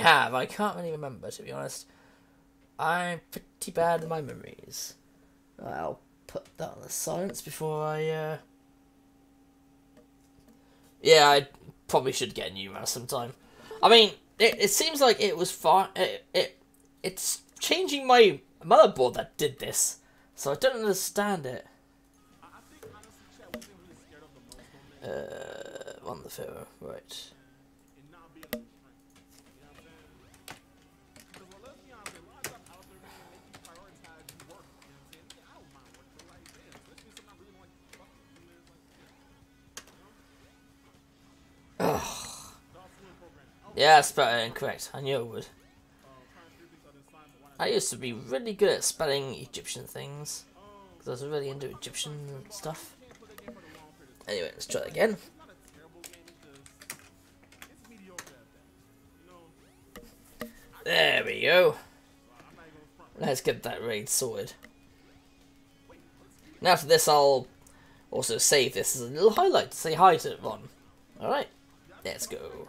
have. I can't really remember, to be honest. I'm pretty bad at my memories. I'll put that on the silence before I, uh... Yeah, I probably should get a new mouse sometime. I mean, it, it seems like it was far... It, it, it's changing my motherboard that did this. So I don't understand it. Uh, on the phone, right. Yeah, spelling incorrect. I knew it would. I used to be really good at spelling Egyptian things. Because I was really into Egyptian stuff. Anyway, let's try it again. There we go. Let's get that raid sorted. Now for this, I'll also save this as a little highlight to say hi to Ron. Alright, let's go.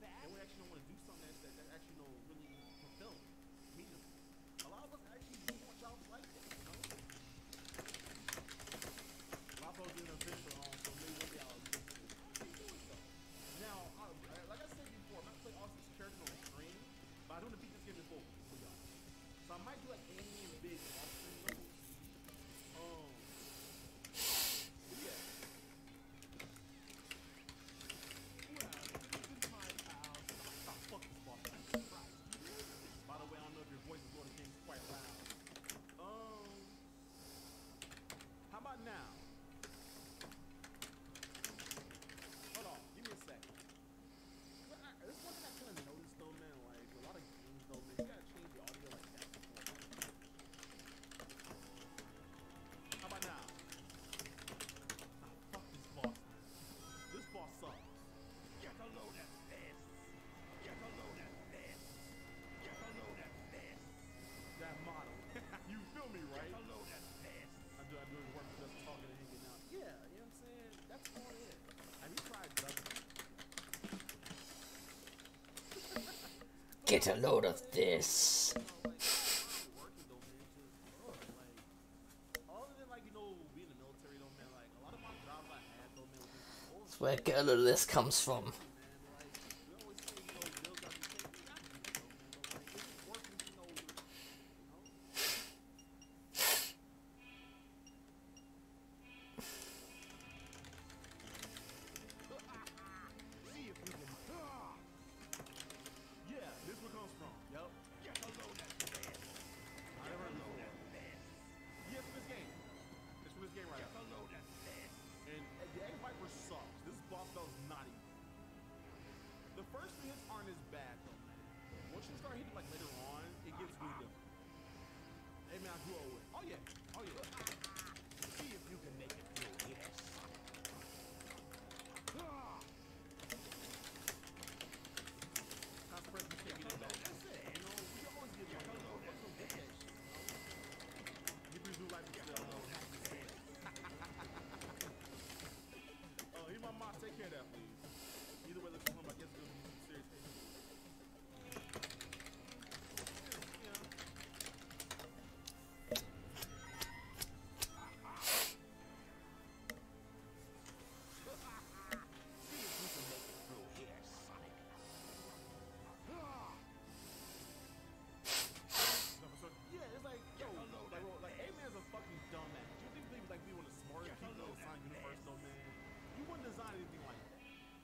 They would actually want to do something that's, that, that actually know really fulfill me. A lot of us actually do want jobs like this, Get a load of this. That's where a load of this comes from. start hitting like later on, it gets me the. Hey man, who are we? Oh yeah, oh yeah.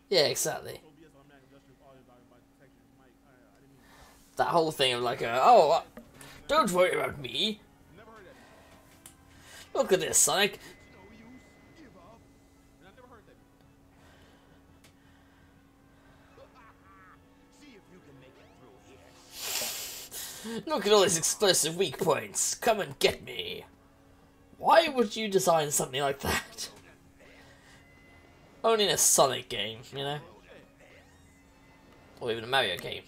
Yeah, exactly. That whole thing of like, oh, uh, don't worry about me. Look at this, Sonic. Look at all these explosive weak points. Come and get me. Why would you design something like that? Only in a Sonic game, you know? Or even a Mario game.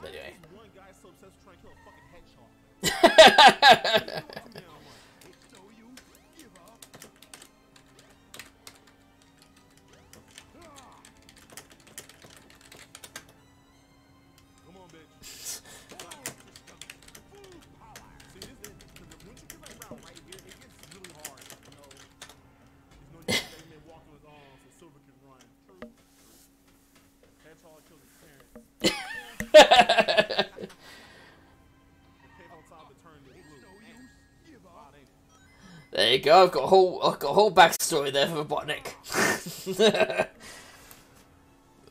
But anyway. there you go. I've got a whole, I've got a whole backstory there for Robotnik.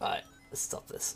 right, let's stop this.